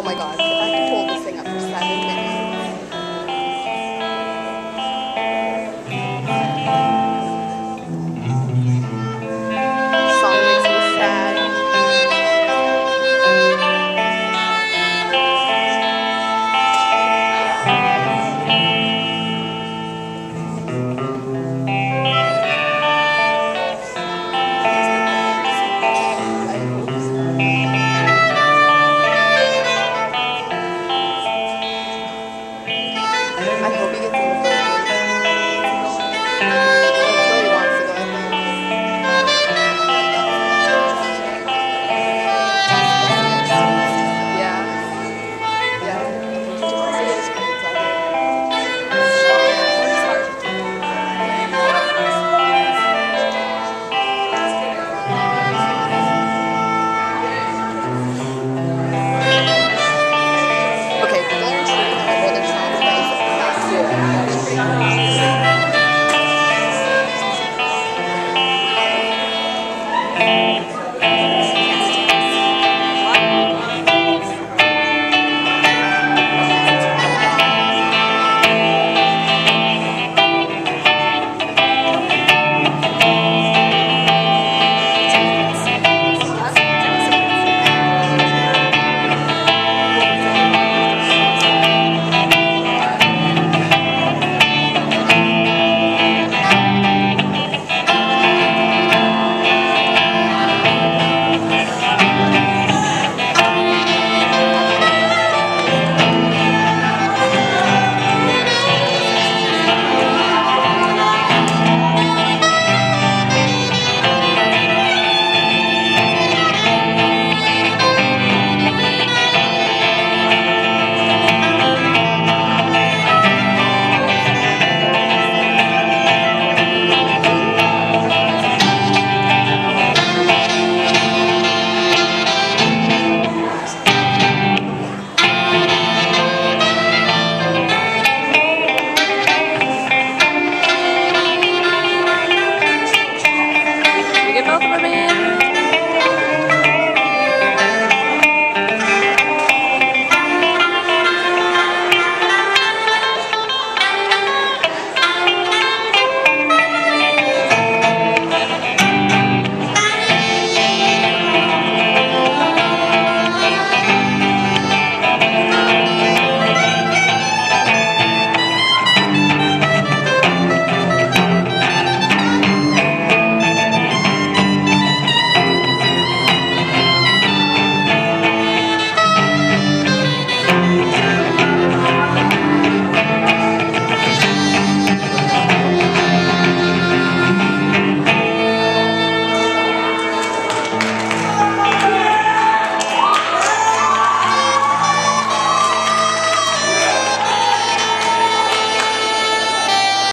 Oh my god. I hope you get some.